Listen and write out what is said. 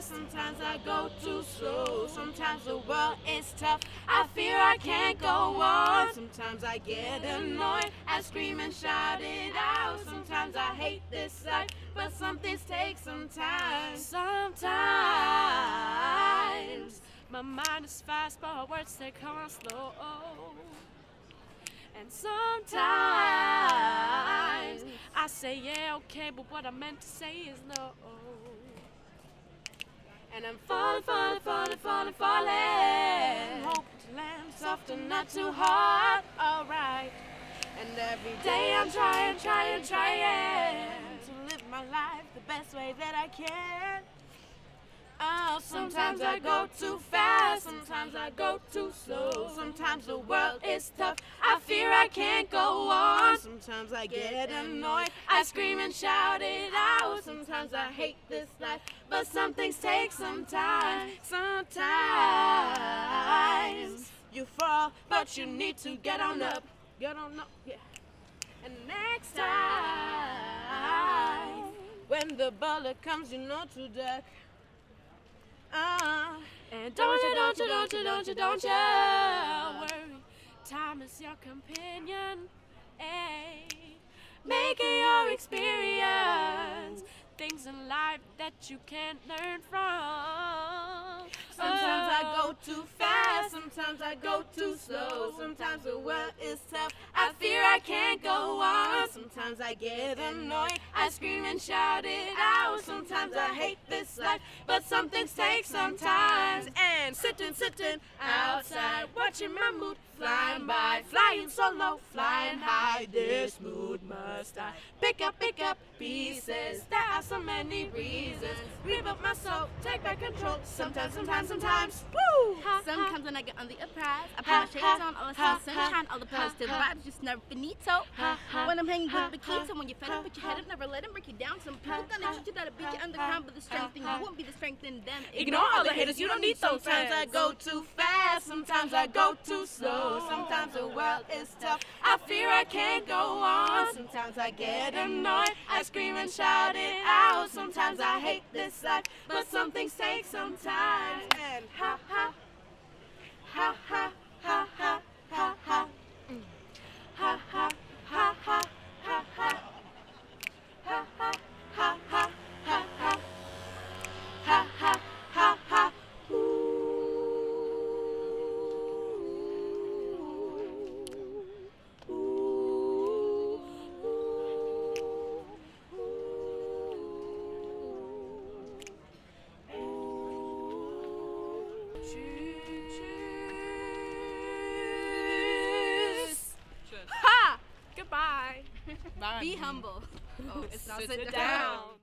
sometimes I go too slow. Sometimes the world is tough, I fear I can't go on. Sometimes I get annoyed, I scream and shout it out. Sometimes I hate this life, but some things take some time. Sometimes my mind is fast, but words they come on slow. And sometimes I say yeah, okay, but what I meant to say is no. And I'm falling, falling, falling, falling, falling. Hope to land soft and not too hard. Alright. And every day I'm trying, trying, trying to live my life the best way that I can. Oh, sometimes I go too fast, sometimes I go too slow. Sometimes the world is tough, I fear I can't go on. Sometimes I get annoyed, I scream and shout it out. Sometimes I hate this life, but some things take some time. Sometimes you fall, but you need to get on up. Get on up, yeah. And next time, when the bullet comes, you know to duck. Uh, and don't you, don't you, don't you, don't you, don't you worry. Time is your companion. Making your experience things in life that you can't learn from. Sometimes I go oh. too fast, sometimes I go too slow. Sometimes the world is tough, I fear I can't go on. Sometimes I get annoyed, I scream and shout it out. Sometimes I hate this life, but some things take some time. And sitting, sitting outside, watching my mood flying by, flying solo, flying high. This mood must I pick up, pick up pieces. There are so many reasons. Rebuild my soul, take back control. Sometimes, sometimes, sometimes. Woo! Sometimes when I get on the uprise, I put my shades on, all the sun, sunshine, all the positive vibes, just never finito. When I'm hanging with Bekito, when you're fed up, put your head up, never let them break you down. Some people gonna shoot you, gotta beat you underground, but the strength in you won't be the strength in them. Ignore all the haters, you don't need some Sometimes I go too fast, sometimes I go too slow. Sometimes the world is tough, I fear I can't go on. Sometimes I get annoyed, I scream and shout it out. Sometimes I hate this life, but some things take some time. And ha ha, Tschüss. Ha! Goodbye. Be humble. Oh, it's not Sit sit down. down.